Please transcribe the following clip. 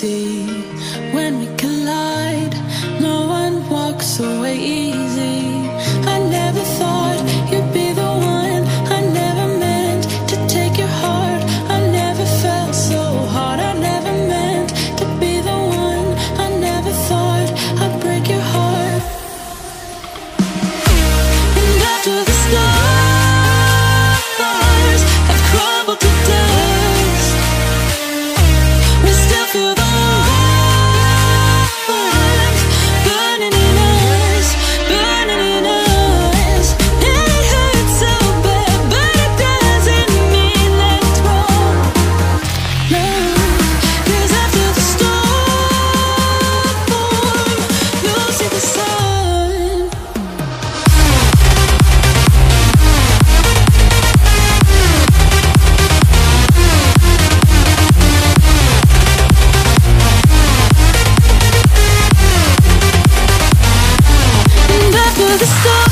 see when we the storm.